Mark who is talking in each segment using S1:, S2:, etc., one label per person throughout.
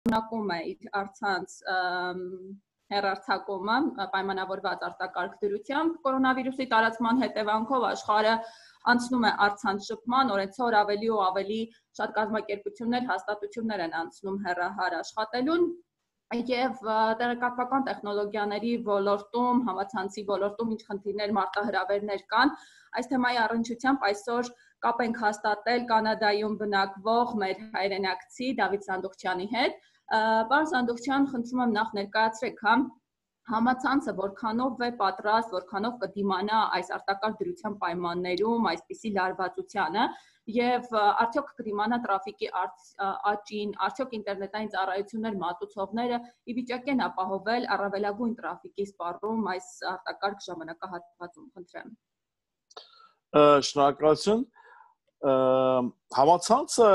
S1: շարունակում է իր արցանց հերարցակումը պայմանավորված արտակարգ դրությամբ կորոնավիրուսի տարածման հետևանքով աշխարհը անցնում է արցանց շփման, օրեցօր ավելի ու ավելի շատ կազմակերպություններ, հաստատություններ են անցնում հերահար աշխատելուն եւ տեղեկատվական տեխնոլոգիաների ոլորտում, համացանցի ոլորտում ինչ խնդիրներ, մարտահրավերներ կան, այս թեմայի առնչությամբ այսօր կապ ենք հաստատել կանադայում բնակվող մեր հայրենակցի Դավիթ Սանդուղչյանի հետ Պարոն Սանդուղչյան, խնդրում եմ նախ ներկայացրեք, հա համացանցը որքանով է պատրաստ, որքանով կդիմանա այս արտակարգ դրության պայմաններում այսպիսի լարվածությանը եւ արդյոք կդիմանա տրաֆիկի աճին, արդյոք ինտերնետային ծառայություններ մատուցողները ի վիճակի են ապահովել առավելագույն տրաֆիկի սպառում այս արտակարգ ժամանակահատվածում, խնդրեմ։
S2: Շնորհակալություն։ Համացանցը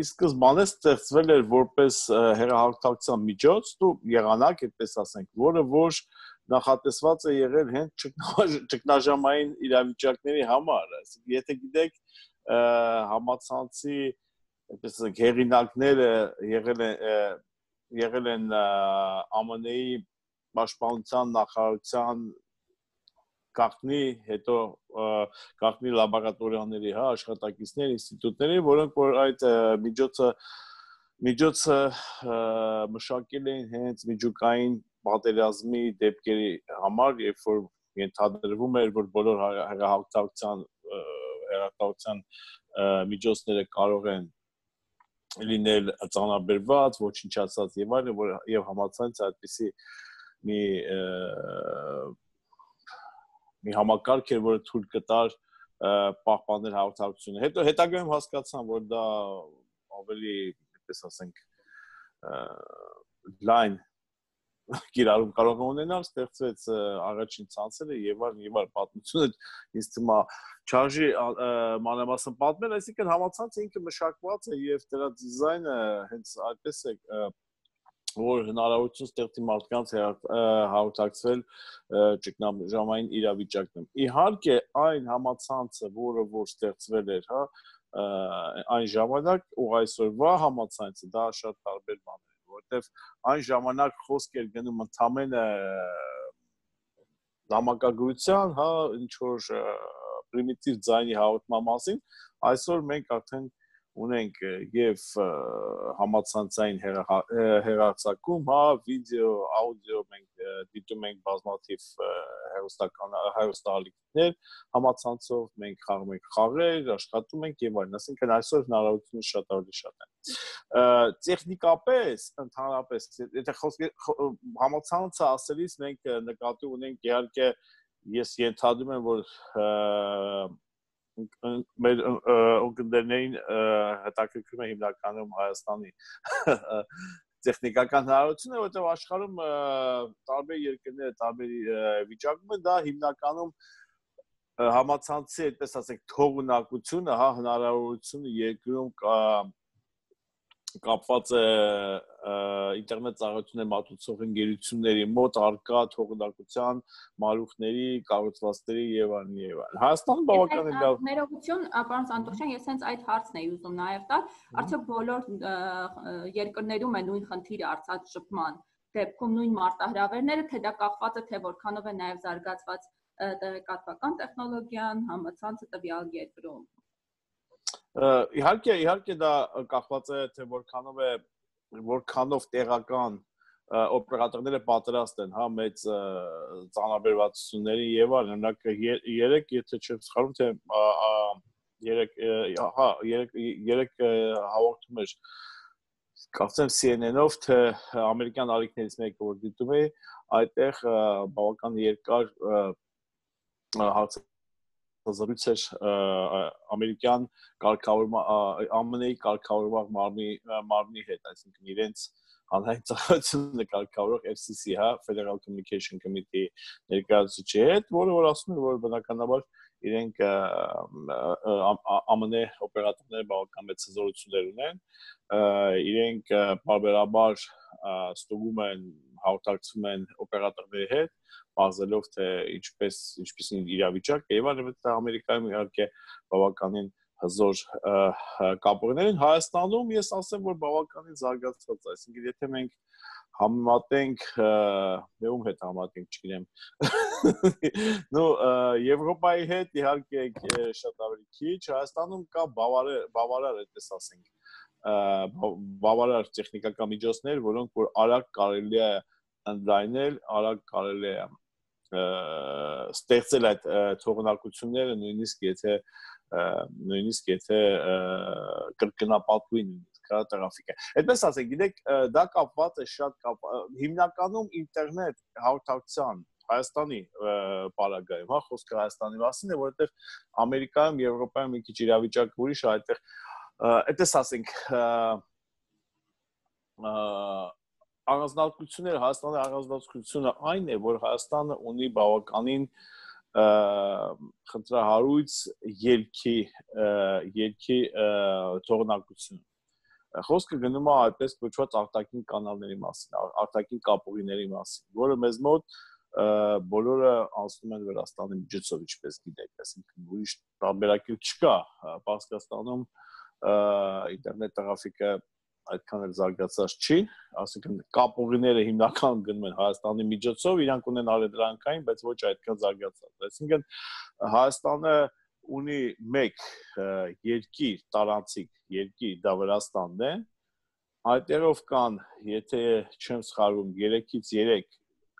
S2: ի սկզբանե ստեղծվել էր որպես հերահաղորդակցության միջոց ու եղանակ, այդպես ասենք, որը որ նախատեսված է եղել հենց ճգնաժամային իրավիճակների համար։ Այսինքն, եթե գիտեք, համացանցի այդպես ասենք հեղինակները եղել են եղել են ԱՄՆ-ի պաշտպանության նախարարության գաղտնի հետո գաղտնի լաբորատորիաների, հա, աշխատակիցներ, ինստիտուտների, որոնք որ այդ միջոցը միջոցը մշակել էին հենց միջուկային պատերազմի դեպքերի համար, երբ որ ենթադրվում էր, որ բոլոր հաղորդակցության հաղորդակցության միջոցները կարող են լինել ծանրաբերված, ոչնչացած եւ այլն, որ եւ համացանց այդպիսի մի մի համակարգ էր, որը թույլ կտար պահպանել հաղորդակցությունը։ Հետո հետագայում հասկացան, որ դա ավելի, այդպես ասենք, լայն կիրառում կարող ունենալ, ստեղծվեց առաջին ցանցերը եւ այլ եւ այլ պատմությունը ինձ թվում է չարժի մանրամասն պատմել, այսինքն համացանցը ինքը մշակված է եւ դրա դիզայնը հենց այդպես է որ հնարավորություն ստեղծի մարդկանց հաղորդակցվել ճգնաժամային իրավիճակներում։ Իհարկե, այն համացանցը, որը որ ստեղծվել էր, հա, այն ժամանակ ու այսօրվա համացանցը դա շատ տարբեր բան է, որովհետև այն ժամանակ խոսք էր գնում ընդամենը նամակագրության, հա, ինչ որ պրիմիտիվ ձայնի հաղորդման մասին, այսօր մենք արդեն ունենք եւ համացանցային հերարցակում, հա, վիդեո, աուդիո մենք դիտում ենք բազմաթիվ հերոստական հերոստալիկներ, համացանցով մենք խաղում ենք խաղեր, աշխատում ենք եւ այլն, ասինքն այսօր հնարավորությունը շատ ավելի շատ է։ Տեխնիկապես, ընդհանրապես, եթե խոսքի համացանցը ասելիս մենք նկատի ունենք իհարկե ես ենթադրում եմ որ մեր ունկնդերներին հետաքրքրում է հիմնականում Հայաստանի տեխնիկական հնարավորությունը, որտեղ աշխարհում տարբեր երկրները տարբեր վիճակում են, դա հիմնականում համացանցի, այդպես ասենք, թողունակությունը, հա, հնարավորությունը երկրում կապված է ինտերնետ ծառայություններ մատուցող ընկերությունների մոտ արկա թողունակության մարուխների, կառուցվածքների եւ այլն եւ այլն։ Հայաստանը բավականին լավ
S1: ներողություն, պարոն Սանտոշյան, ես հենց այդ հարցն էի ուզում նաեւ տալ, արդյոք բոլոր երկրներում է նույն խնդիրը արծած շփման դեպքում նույն մարտահրավերները, թե դա կախված է թե որքանով է նաեւ զարգացված տեղեկատվական տեխնոլոգիան, համացանցը տվյալ երկրում
S2: իհարկե իհարկե դա կախված է թե որքանով է որքանով տեղական օպերատորները պատրաստ են հա մեծ ծանրաբերվածությունների եւ այլն օրինակ 3 եթե չեմ սխալվում թե 3 հա 3 3 հաղորդում էր կարծեմ CNN-ով թե ամերիկյան ալիքներից մեկը որ դիտում էի այդտեղ բավական երկար հարց զրույց էր ամերիկյան կարգավորման ԱՄՆ-ի կարգավորող մարմնի մարմնի հետ, այսինքն իրենց հանրային ծառայությունը կարգավորող FCC, հա, Federal Communication Committee ներկայացուցիչի հետ, որը որ ասում է, որ բնականաբար իրենք ԱՄՆ օպերատորները բավական մեծ հզորություններ ունեն, իրենք բարբերաբար ստուգում են հաղորդակցում են օպերատորների հետ, բազելով թե ինչպես ինչպեսին իրավիճակ է, եւ այլն, դա Ամերիկայում իհարկե բավականին հզոր կապորներին Հայաստանում ես ասեմ որ բավականին զարգացած է այսինքն եթե մենք համեմատենք ում հետ համատենք, չգիտեմ։ Ну, Եվրոպայի հետ իհարկե շատ ավելի քիչ, Հայաստանում կա բավարար բավարար այդպես ասենք բավարար տեխնիկական միջոցներ, որոնք որ արագ կարելի է ընդլայնել, արագ կարելի է ստեղծել այդ թողնակությունները նույնիսկ եթե նույնիսկ եթե կրկնապատվի կա տրաֆիկը։ Այդպես ասենք, գիտեք, դա կապված է շատ կապ հիմնականում ինտերնետ հաղորդակցության Հայաստանի պարագայում, հա, խոսքը Հայաստանի մասին է, որովհետև Ամերիկայում, Եվրոպայում մի քիչ իրավիճակը ուրիշ է, այդտեղ այդպես ասենք առանձնահատկությունները Հայաստանի առանձնահատկությունը այն է, որ Հայաստանը ունի բավականին խնդրահարույց ելքի ելքի թողնակություն խոսքը գնում է այդպես կոչված արտաքին կանալների մասին, արտաքին կապուղիների մասին, որը մեզ մոտ բոլորը անցնում են Վրաստանի միջոցով, ինչպես գիտեք, այսինքն ուրիշ տարբերակել չկա Պարսկաստանում ինտերնետ տրաֆիկը այդքան էլ զարգացած չի, ասիկան կապուղիները հիմնական գնում են Հայաստանի միջոցով, իրանք ունեն արևելանկային, բայց ոչ այդքան զարգացած։ Այսինքն Հայաստանը ունի մեկ երկիր տարանցիկ երկիր դա Վրաստանն է այդերով կան եթե չեմ սխալվում 3-ից 3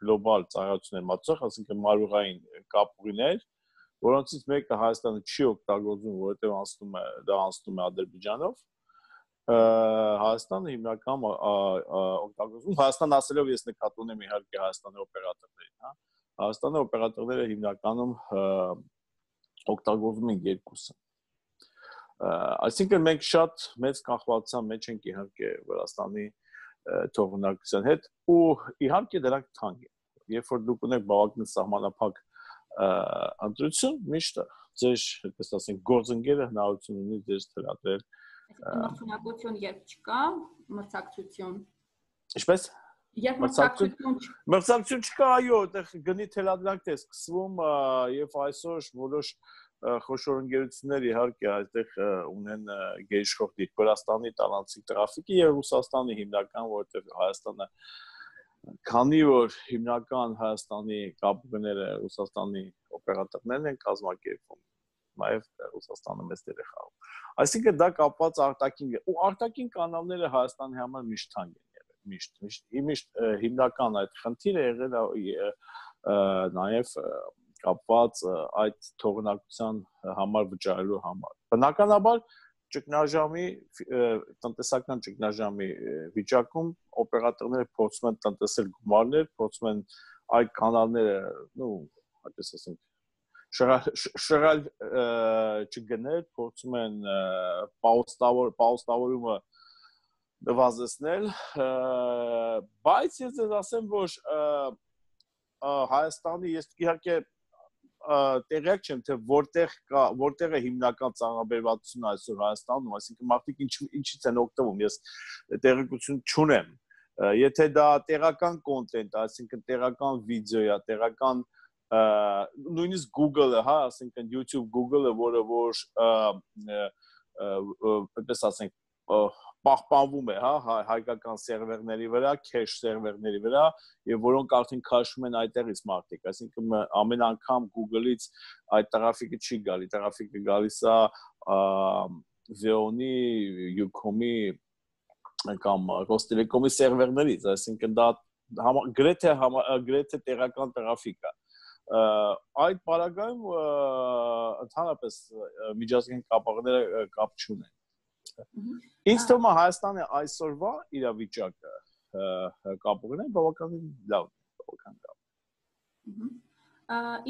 S2: գլոբալ ծառայություններ մատուցող ասինքն մարուղային կապուղիներ որոնցից մեկը Հայաստանը չի օգտագործում որովհետև անցնում է դա անցնում է Ադրբեջանով Հայաստանը հիմնական օգտագործում Հայաստան ասելով ես նկատի ունեմ իհարկե Հայաստանի օպերատորներին, հա Հայաստանի օպերատորները հիմնականում օգտագործում են երկուսը այսինքն մենք շատ մեծ կախվածության մեջ ենք իհարկե Վրաստանի թողունակության հետ ու իհարկե դրանք թանկ են երբ որ դուք ունեք բավական սահմանափակ ընտրություն միշտ ձեր այդպես ասենք գործընկերը հնարավորություն ունի ձեզ թրատրել
S1: մրցունակություն երբ չկա մրցակցություն
S2: ինչպես?
S1: Երբ մրցակցություն
S2: մրցակցություն չկա, այո, այդտեղ գնի թելադրանք է սկսվում եւ այսօր որոշ խոշոր ընկերություններ իհարկե այդտեղ ունեն գերիշխող դիրք Վրաստանի տանանցիկ տրաֆիկի եւ Ռուսաստանի հիմնական, որովհետեւ Հայաստանը քանի որ հիմնական Հայաստանի կապները Ռուսաստանի օպերատորներն են կազմակերպում նաև Ռուսաստանը մեծ դեր է խաղում։ Այսինքն դա կապված արտաքին ու արտաքին կանալները Հայաստանի համար միշտ թանկ են եղել, միշտ, միշտ, միշտ հիմնական այդ խնդիրը եղել նաև կապված այդ թողնակության համար վճարելու համար։ Բնականաբար ճգնաժամի տնտեսական ճգնաժամի վիճակում օպերատորները փորձում են տնտեսել գումարներ, փորձում են այդ կանալները, ну, այդպես ասենք, շռալ չգնել, փորձում են պաուստավոր պաուստավորումը նվազեցնել, բայց ես ասեմ, որ Հայաստանի ես իհարկե տեղյակ չեմ թե որտեղ կա որտեղ է հիմնական ծառաբերվածությունը այսօր Հայաստանում, այսինքն մարդիկ ինչ ինչից են օգտվում, ես տեղեկություն չունեմ։ Եթե դա տեղական կոնտենտ, այսինքն տեղական վիդեո է, տեղական նույնիսկ Google-ը, հա, այսինքն YouTube Google-ը, որը որ այդպես ասենք պահպանվում է, հա, հա, հայկական սերվերների վրա, cache սերվերների վրա, եւ որոնք արդեն քաշում են այդտեղից մարդիկ, այսինքն ամեն անգամ Google-ից այդ տրաֆիկը չի գալի, տրաֆիկը գալիս է Xeon-ի, Ucom-ի կամ Rostelecom-ի սերվերներից, այսինքն դա համ, գրեթե համ, գրեթե տեղական տրաֆիկ է այդ բարակայում ընդհանրապես միջազգային կապաղները կապ չունեն Ինչ թվում է Հայաստանի այսօրվա իրավիճակը կապուղին է բավականին լավ, բավական լավ։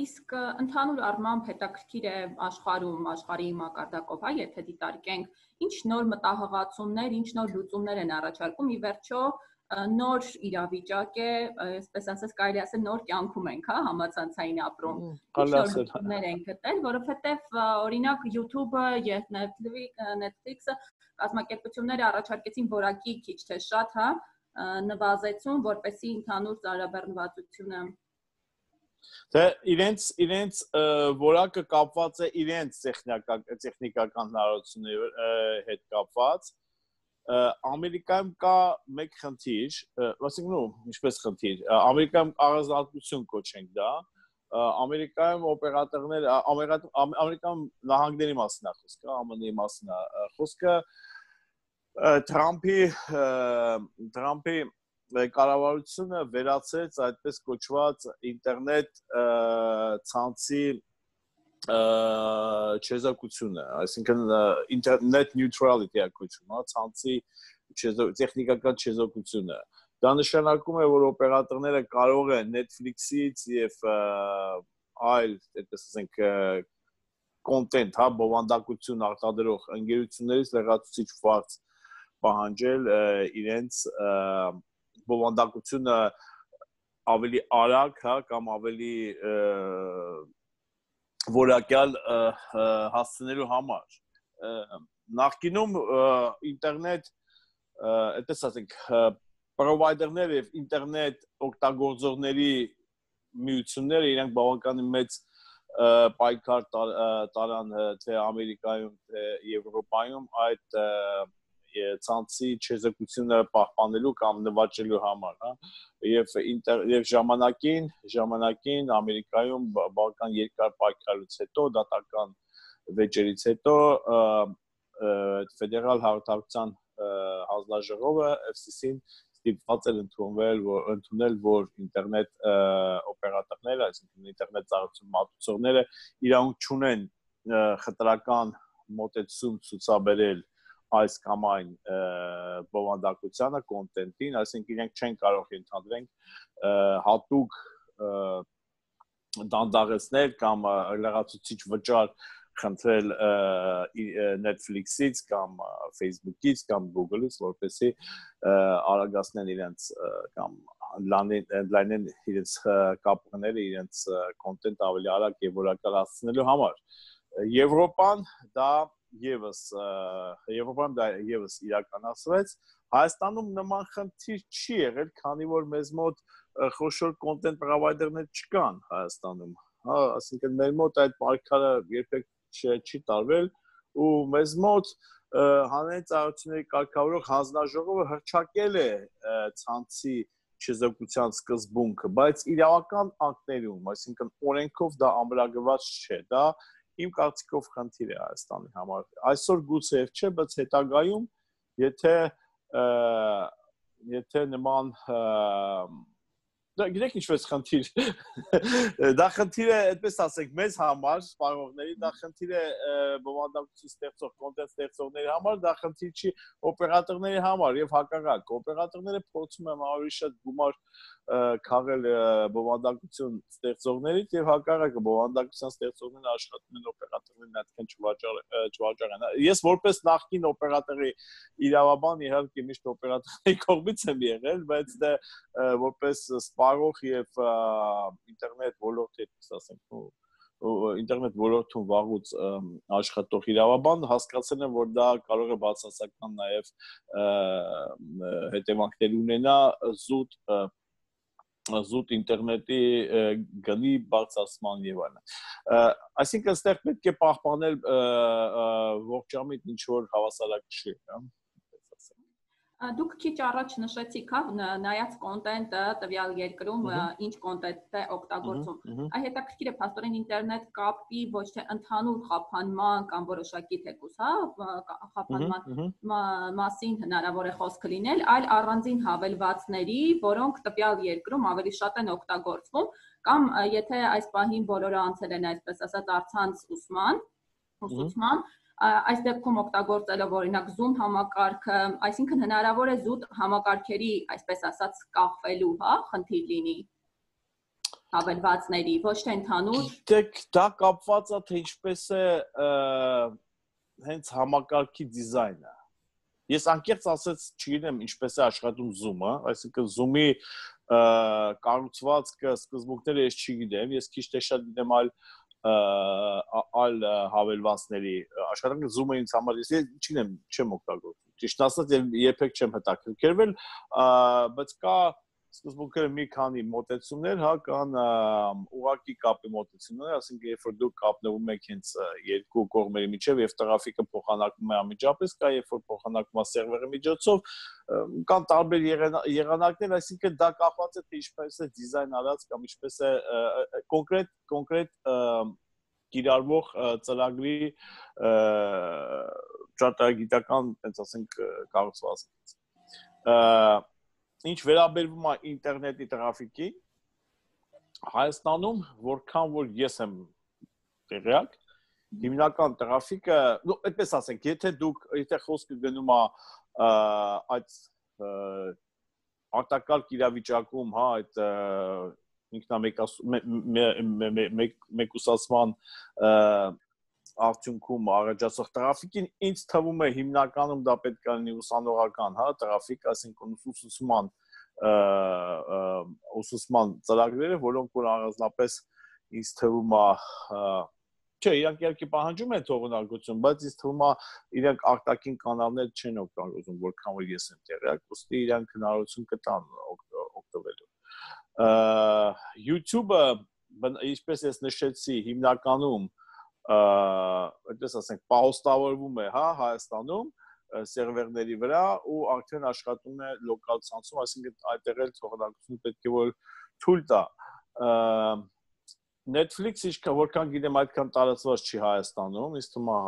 S1: Իսկ ընդհանուր առմամբ հետաքրքիր է աշխարհում, աշխարհի մակարդակով, հա, եթե դիտարկենք, ինչ նոր մտահղացումներ, ինչ նոր լուծումներ են առաջարկում, ի վերջո նոր իրավիճակ է, այսպես ասած կարելի ասել նոր կյանքում ենք, հա, համացանցային ապրում։ Նոր են գտել, որովհետև օրինակ YouTube-ը եւ Netflix-ը կազմակերպությունները առաջարկեցին որակի քիչ թե շատ, հա, նվազեցում, որպեսի ընդհանուր ծառաբեռնվածությունը
S2: Դե իրենց իրենց որակը կապված է իրենց տեխնիկական տեխնիկական հնարավորությունների հետ կապված Ամերիկայում կա մեկ խնդիր, ասենք ինչպես խնդիր, Ամերիկայում առանձնատվություն կոչենք դա, Ամերիկայում օպերատորներ Ամերիկայում նահանգների մասին է խոսքը, ԱՄՆ-ի մասին է խոսքը Թրամփի Թրամփի կառավարությունը վերացրեց այդպես կոչված ինտերնետ ցանցի չեզոքությունը, այսինքն internet neutrality-ը կոչվում, հա, ցանցի տեխնիկական չեզոքությունը։ Դա նշանակում է, որ օպերատորները կարող են Netflix-ից եւ այլ, այդպես ասենք, content, հա, բովանդակություն արտադրող ընկերություններից լրացուցիչ վարձ պահանջել իրենց բովանդակությունը ավելի արագ, հա, կամ ավելի որակյալ հասցնելու համար։ Նախկինում ինտերնետ, այդպես ասենք, պրովայդերները եւ ինտերնետ օգտագործողների միությունները իրենք բավականին մեծ պայքար տարան թե Ամերիկայում, թե Եվրոպայում այդ ցանցի չեզոքությունը պահպանելու կամ նվաճելու համար, հա եւ եւ ժամանակին ժամանակին Ամերիկայում բավական երկար պայքարից հետո դատական վեճերից հետո ֆեդերալ հարթակցան հանձնաժողովը FCC-ին ստիպված էր ընդունվել, որ ընդունել, որ ինտերնետ օպերատորները, այսինքն ինտերնետ ծառայություն մատուցողները իրավունք չունեն խտրական մոտեցում ցուցաբերել այս կամ այն բովանդակությանը, կոնտենտին, այսինքն իրենք չեն կարող ընդհանրենք հատուկ դանդաղեցնել կամ լրացուցիչ վճար խնդրել Netflix-ից կամ Facebook-ից կամ Google-ից, որպեսզի արագացնեն իրենց կամ լանեն իրենց կապները, իրենց կոնտենտ ավելի արագ եւ որակալ հասցնելու համար։ Եվրոպան դա եւս Եվրոպայում դա եւս իրականացվեց Հայաստանում նման խնդիր չի եղել քանի որ մեզ մոտ խոշոր կոնտենտ պրովայդերներ չկան Հայաստանում հա ասինքն մեր մոտ այդ պարկարը երբեք չի տարվել ու մեզ մոտ հանրային կարգավորող հանձնաժողովը հրճակել է ցանցի չեզոքության սկզբունքը, բայց իրավական ակտերում, այսինքն օրենքով դա ամրագրված չէ, դա իմ կարծիքով խնդիր է Հայաստանի համար։ Այսօր գուցե չէ, բայց հետագայում եթե եթե նման դա գիտեք ինչպես խնդիր դա խնդիր է այդպես ասենք մեզ համար սպառողների դա խնդիր է բովանդակություն ստեղծող կոնտենտ ստեղծողների համար դա խնդիր չի օպերատորների համար եւ հակառակ օպերատորները փորձում են ավելի շատ գումար քաղել բովանդակություն ստեղծողներից եւ հակառակը բովանդակության ստեղծողներն աշխատում են օպերատորներին այդքան չվաճառեն ես որպես նախկին օպերատորի իրավաբան իհարկե միշտ օպերատորի կողմից եմ եղել բայց դա որպես սպառող եւ ինտերնետ ոլորտի ասենք ինտերնետ ոլորտում վաղուց աշխատող իրավաբան հասկացել եմ, որ դա կարող է բացասական նաև հետևանքներ ունենա զուտ զուտ ինտերնետի գնի բարձրացման եւ այլն։ Այսինքն այստեղ պետք է պահպանել ողջամիտ ինչ որ հավասարակշիռ, հա
S1: Դուք քիչ առաջ նշեցիք, հա, նայած կոնտենտը տվյալ երկրում ինչ կոնտենտ է օգտագործում։ Այ հետաքրքիր է փաստորեն ինտերնետ կապի ոչ թե ընդհանուր խափանման կամ որոշակի թեկուս, հա, խափանման մասին հնարավոր է խոսքը լինել, այլ առանձին հավելվածների, որոնք տվյալ երկրում ավելի շատ են օգտագործվում, կամ եթե այս պահին բոլորը անցել են այսպես ասած արցանց ուսման, ուսուցման, այս դեպքում օգտագործելով օրինակ Zoom համակարգը, այսինքն հնարավոր է զուտ համակարգերի, այսպես ասած, կախվելու, հա, խնդիր լինի հավելվածների, ոչ թե ընդհանուր։
S2: Դեք դա կապված է թե ինչպես է հենց համակարգի դիզայնը։ Ես անկեղծ ասած չգիտեմ ինչպես է աշխատում Zoom-ը, այսինքն Zoom-ի կառուցվածքը, սկզբունքները ես չգիտեմ, ես քիչ թե շատ գիտեմ այլ այլ հավելվածների աշխատանքը Zoom-ը ինձ համար ես չգիտեմ չեմ օգտագործում ճիշտ ասած երբեք չեմ հետաքրքրվել բայց կա սկզբունքները մի քանի մոտեցումներ, հա, կան ուղակի կապի մոտեցումներ, ասենք երբ որ դուք կապնվում եք հենց երկու կողմերի միջև եւ տրաֆիկը փոխանակվում է անմիջապես, կա երբ որ փոխանակվում է սերվերի միջոցով, կան տարբեր եղանակներ, այսինքն դա կախված է թե ինչպես է դիզայն արած կամ ինչպես է կոնկրետ կոնկրետ կիրառվող ծրագրի ճարտարագիտական, այնպես ասենք, կառուցվածքից ինչ վերաբերվում է ինտերնետի տրաֆիկին Հայաստանում որքան որ ես եմ տեղյակ հիմնական տրաֆիկը նո այդպես ասենք եթե դուք եթե խոսքը գնում է այդ արտակարգ իրավիճակում հա այդ ինքնամեկուսացման արդյունքում առաջացող տրաֆիկին ինձ թվում է հիմնականում դա պետք է լինի ուսանողական, հա, տրաֆիկ, այսինքն ուսուցման ուսուցման ծրագրերը, որոնք որ առանձնապես ինձ թվում է չէ, իրանք իհարկե պահանջում են թողունակություն, բայց ինձ թվում է իրանք արտաքին կանալներ չեն օգտագործում, որքան որ ես եմ տեղյակ, ուստի իրանք հնարավորություն կտան օգտվելու։ YouTube-ը, ինչպես ես նշեցի, հիմնականում այդպես ասենք, պահոստավորվում է, հա, Հայաստանում սերվերների վրա ու արդեն աշխատում է լոկալ ցանցում, այսինքն այդտեղ էլ թողնակությունը պետք է որ թույլ տա։ Netflix-ը ինչքան որքան գիտեմ այդքան տարածված չի Հայաստանում, իսկ թվում է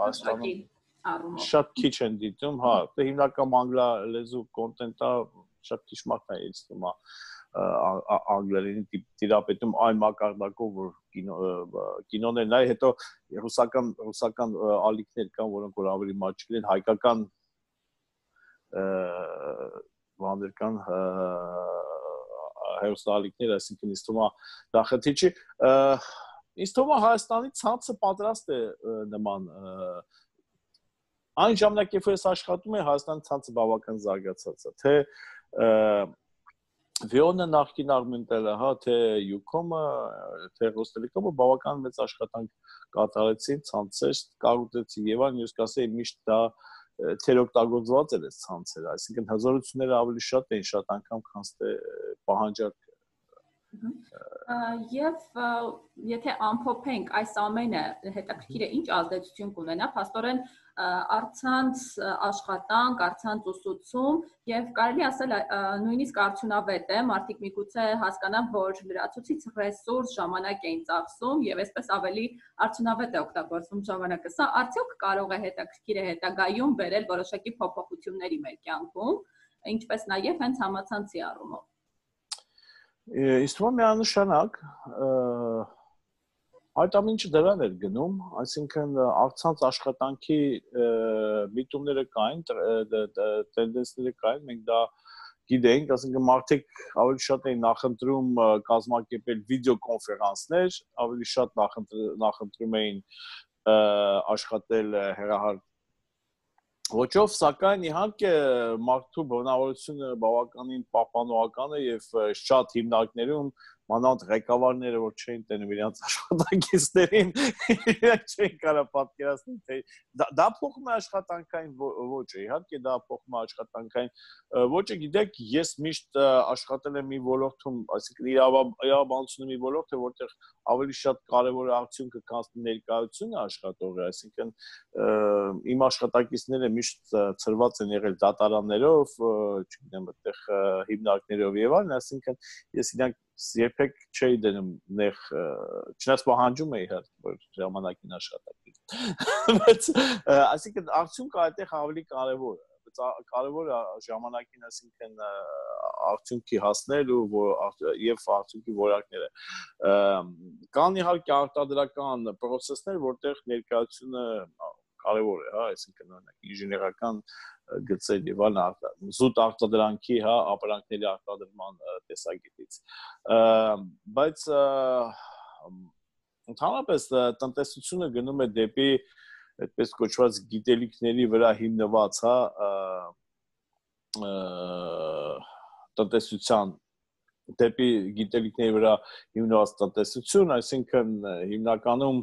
S2: Հայաստանում
S1: առումով
S2: շատ քիչ են դիտում, հա, դե հիմնական անգլալեզու կոնտենտը շատ քիչ մարդն է ինձ թվում է անգլերենի տիրապետում այն մակարդակով որ կինո կինոներն այ հետո ռուսական ռուսական ալիքներ կան որոնք որ ավելի մաչկել են հայկական բաներ կան հերոստալիկներ այսինքն ինձ թվում է դա խթի չի ինձ թվում է Հայաստանի ցանցը պատրաստ է նման այն ժամանակ երբ ես աշխատում եմ Հայաստանի ցանցը բավական զարգացած է թե Վիոնը նախկին Armentel-ը, հա, թե Ucom-ը, թե Rostelecom-ը բավական մեծ աշխատանք կատարեցին, ցանցեր կառուցեցին եւ այն ես կասեի միշտ դա թերօգտագործված էր այս ցանցերը, այսինքն հզորությունները ավելի շատ էին, շատ անգամ քան թե պահանջարկ
S1: Եվ եթե ամփոփենք այս ամենը հետաքրքիր է ինչ ազդեցություն կունենա, փաստորեն արցանց աշխատանք, արցանց ուսուցում եւ կարելի ասել նույնիսկ արդյունավետ է, մարդիկ միգուցե հասկանան, որ լրացուցիչ ռեսուրս ժամանակ էին ծախսում եւ այսպես ավելի արդյունավետ է օգտագործվում ժամանակը։ Սա արդյոք կարող է հետաքրքիր է հետագայում բերել որոշակի փոփոխությունների մեր կյանքում, ինչպես նաեւ հենց համացանցի առումով
S2: Իսկ թվում միանշանակ այդ ամենը դրան էր գնում, այսինքն արցանց աշխատանքի միտումները կային, տենդենսները կային, մենք դա գիտեինք, ասենք մարդիկ ավելի շատ էին նախընտրում կազմակերպել վիդեոկոնֆերանսներ, ավելի շատ նախընտրում էին աշխատել հերահար Ոչով, սակայն իհարկե մարդու բնավորությունը բավականին պահպանողական է եւ շատ հիմնարկներում մանավանդ ղեկավարները որ չէին տենում իրենց աշխատանքիստերին իրենք չէին կարա պատկերացնել թե դա, դա փոխում է աշխատանքային ոճը իհարկե դա փոխում է աշխատանքային ոճը գիտեք ես միշտ աշխատել եմ մի ոլորտում այսինքն իրավաբանությունը մի ոլորտ է որտեղ ավելի շատ կարևոր արդյունքը կանցնի ներկայությունը աշխատողը այսինքն իմ աշխատակիցները միշտ ծրված են եղել դատարաններով չգիտեմ այդտեղ հիմնարկներով եւ այլն այսինքն ես իրանք երբեք չէի դնում նեղ չնայած պահանջում էի հատ որ ժամանակին աշխատակից բայց ասիկն արդյունքը այդտեղ ավելի կարևոր է կարևոր է ժամանակին ասինքն արդյունքի հասնել ու եւ արդյունքի որակները կան իհարկե արտադրական process-ներ որտեղ ներկայությունը կարևոր է հա այսինքն օրինակ ինժեներական գծեր եւ այլն զուտ արտադրանքի, հա, ապրանքների արտադրման տեսակետից։ Բայց ընդհանրապես տնտեսությունը գնում է դեպի այդպես կոչված գիտելիքների վրա հիմնված, հա, տնտեսության դեպի գիտելիքների վրա հիմնված տնտեսություն, այսինքն հիմնականում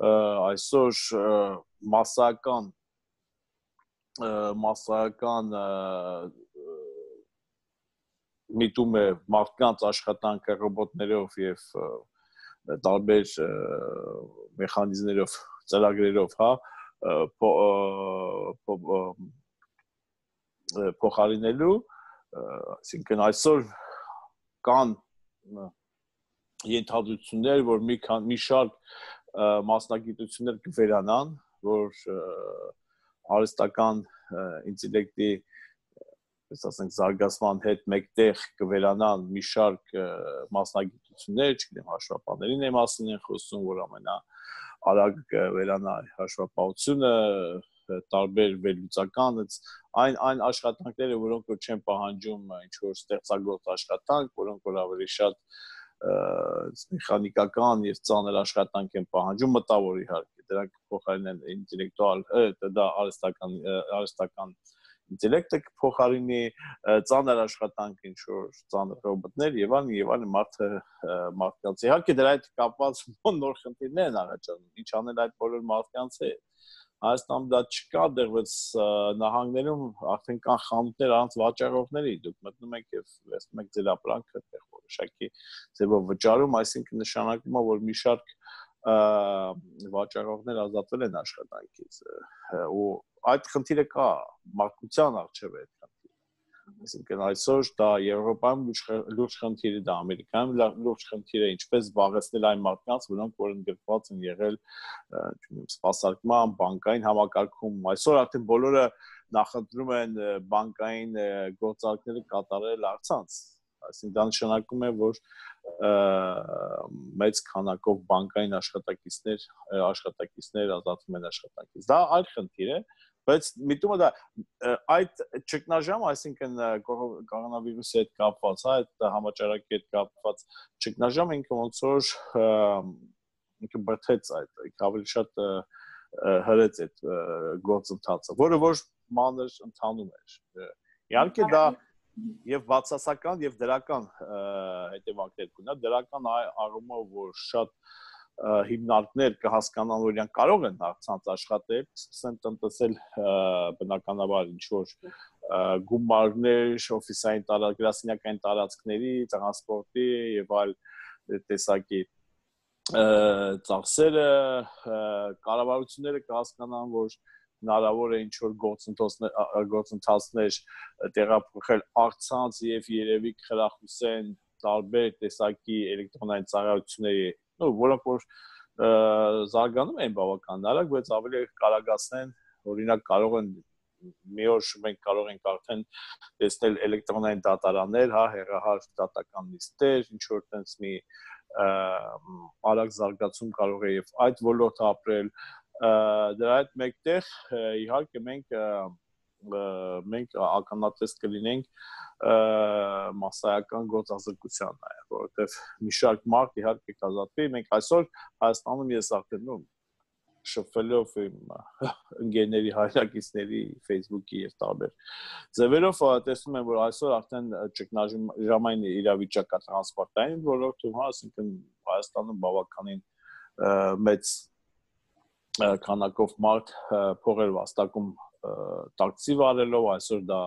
S2: այսօր massական massական միտում է մարդկանց աշխատանքը ռոբոտներով եւ տարբեր մեխանիզմներով, ծրագրերով, հա, փոխարինելու, այսինքն այսօր կան ենթադրություններ, որ մի քան մի շարք մասնագիտություններ կվերանան, որ արհեստական ինտելեկտի ես ասենք զարգացման հետ մեկտեղ կվերանան մի շարք մասնագիտություններ, չգիտեմ, հաշվապահներին եմ ասին են խոսում, որ ամենա արագ վերանա հաշվապահությունը, տարբեր վերլուծական այն այն աշխատանքները, որոնք որ չեն պահանջում ինչ որ ստեղծագործ աշխատանք, որոնք որ ավելի շատ մեխանիկական եւ ծանր աշխատանք են պահանջում մտավոր իհարկե դրանք փոխարինեն ինտելեկտուալ դա արհեստական արհեստական ինտելեկտը փոխարինի ծանր աշխատանք ինչ որ ծանր ռոբոտներ եւ այլն եւ այլն մարդը մարդկանց իհարկե դրա հետ կապված նոր խնդիրներ են առաջանում ինչ անել այդ բոլոր մարդկանց հետ Հայաստանում դա չկա բայց նահանգներում արդեն կան խանութներ առանց վաճառողների դուք մտնում եք եւ վերցնում եք ձեր ապրանքը այդտեղ որոշակի ձևով վճարում այսինքն նշանակում է որ մի շարք վաճառողներ ազատվել են աշխատանքից ու այդ խնդիրը կա մարդկության արժեվ է այդ Այսինքն այսօր դա Եվրոպայում լուրջ խնդիր է, դա Ամերիկայում լուրջ խնդիր է, ինչպես զբաղեցնել այն մարդկանց, որոնք որ ընդգրկված են եղել, չունեմ, սպասարկման, բանկային համակարգում։ Այսօր արդեն բոլորը նախընտրում են բանկային գործարքները կատարել արցանց այսինքն դա նշանակում է որ մեծ քանակով բանկային աշխատակիցներ աշխատակիցներ ազատվում են աշխատանքից դա այլ խնդիր է բայց միտումը դա այդ ճգնաժամ, այսինքն կորոնավիրուսի հետ կապված, հա, այդ համաճարակի հետ կապված ճգնաժամ ինքը ոնց որ ինքը բրթեց այդ ավելի շատ հրեց այդ գործընթացը, որը որ մանր ընթանում էր։ Իհարկե դա եւ բացասական եւ դրական հետևանքներ կունենա, դրական առումով որ շատ հիմնարկներ կհասկանան, որ իրենք կարող են հարցանց աշխատել, սկսեն տնտեսել բնականաբար ինչ որ գումարներ, օֆիսային տարածքային տարածքների, տրանսպորտի եւ այլ տեսակի ծախսերը, կառավարությունները կհասկանան, որ հնարավոր է ինչ որ գործընթացներ գործընթացներ տեղափոխել արցանց եւ երևի խրախուսեն տարբեր տեսակի էլեկտրոնային ծառայությունների նո որոնք որ զարգանում են բավական արագ, բայց ավելի կարագացնեն, օրինակ կարող են մի օր մենք կարող ենք արդեն տեսնել էլեկտրոնային դատարաններ, հա, հերահար դատական նիստեր, ինչ որ տենց մի արագ զարգացում կարող է եւ այդ ոլորտը ապրել դրա հետ մեկտեղ իհարկե մենք մենք ականատես կլինենք մասսայական գործազրկության նաև, որովհետև մի շարք մարդ իհարկե կազատվի, մենք այսօր Հայաստանում ես արդեն նո շփվելով իմ ընկերների հայրակիցների Facebook-ի եւ տարբեր ձևերով տեսնում եմ որ այսօր արդեն ճգնաժամային իրավիճակ կա տրանսպորտային ոլորտում, հա, ասինքն Հայաստանում բավականին մեծ քանակով մարդ փողեր վաստակում տաքսի վարելով այսօր դա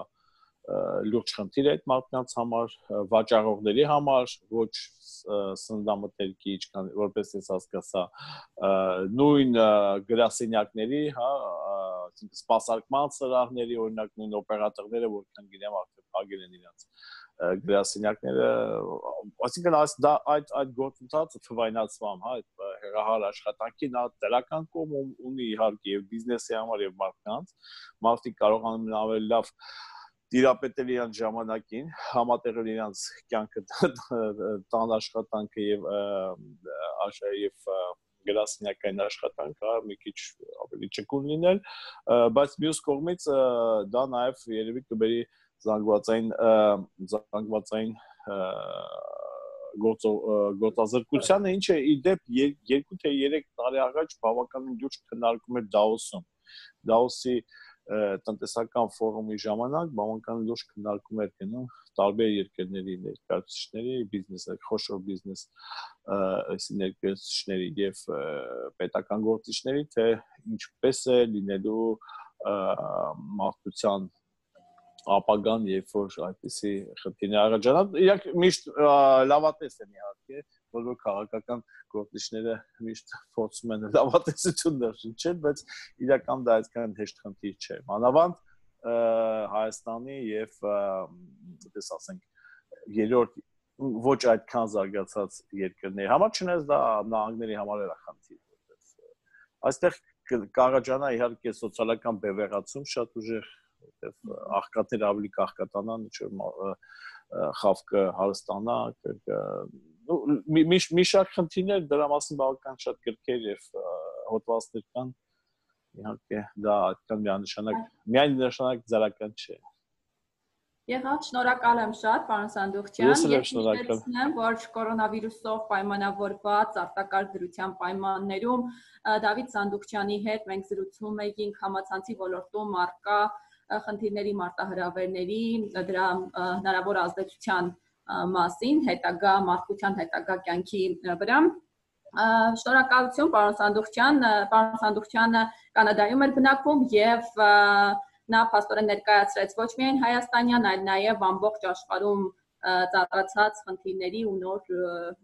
S2: լուրջ խնդիր է այդ մարդկանց համար, վաճառողների համար, ոչ սննդամթերքի, ինչքան որպես ես հասկացա, նույն գրասենյակների, հա, այսինքն սպասարկման սրահների, օրինակ նույն օպերատորները, որքան գիտեմ, արդեն փակել են իրենց գրասենյակները, այսինքն այս դա այդ այդ գործընթացը թվայնացվամ, հա, այդ հերահար աշխատանքի նա դրական կողմ ունի իհարկե եւ բիզնեսի համար եւ մարդկանց, մարդիկ կարողանում են ավելի լավ դիրապետել իրենց ժամանակին, համատեղել իրենց կյանքը տան աշխատանքը եւ եւ գրասենյակային աշխատանքը մի քիչ ավելի ճկուն լինել, բայց մյուս կողմից դա նաեւ երևի կբերի զանգվածային զանգվածային գործազրկությանը, ինչը ի դեպ 2 թե 3 տարի առաջ բավականին լուրջ քննարկում էր Դաոսում։ Դաոսի տնտեսական ֆորումի ժամանակ բավական լուրջ քննարկում էր գնում տարբեր երկրների ներկայացուցիչների, բիզնեսը, խոշոր բիզնես այսի ներկայացուցիչների եւ պետական գործիչների, թե ինչպես է լինելու մարդկության ապագան, երբ որ այդպիսի խնդիրներ առաջանա, իրաք միշտ լավատես են իհարկե, որ որ քաղաքական գործիչները միշտ փորձում են լավատեսություն դաշնչել, բայց իրական դա այսքան հեշտ խնդիր չէ։ Մանավանդ Հայաստանի եւ այդպես ասենք երրորդ ոչ այդքան զարգացած երկրների համար չնայած դա նահանգների համար էլ է խնդիր, որտեղ այստեղ կարաջանա իհարկե սոցիալական բևեռացում շատ ուժեղ որտեվ աղքատները ավելի կաղկատանան, ինչ որ խավկը հարստանա, մի մի շարք խնդիրներ դրա մասին բավական շատ գրքեր եւ հոդվածներ կան իհարկե դա այդքան միանշանակ միայն նշանակ զարական չէ
S1: Եղավ, շնորհակալ եմ շատ, պարոն Սանդուղչյան։
S2: Ես եմ շնորհակալ։
S1: Եմ, որ կորոնավիրուսով պայմանավորված արտակարգ դրության պայմաններում Դավիթ Սանդուղչյանի հետ մենք զրուցում էինք համացանցի ոլորտում արկա խնդիրների մարտահրավերների դրա հնարավոր ազդեցության մասին հետագա մարդկության հետագա կյանքի վրա Շնորհակալություն պարոն Սանդուղչյան, պարոն Սանդուղչյանը Կանադայում էր բնակվում եւ նա փաստորեն ներկայացրեց ոչ միայն հայաստանյան, այլ նաեւ ամբողջ աշխարհում ծառացած խնդիրների ու նոր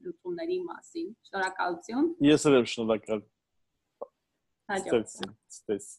S1: լուծումների մասին։ Շնորհակալություն։
S2: Ես էլ եմ շնորհակալ։
S1: Հաջող։
S2: Ստես։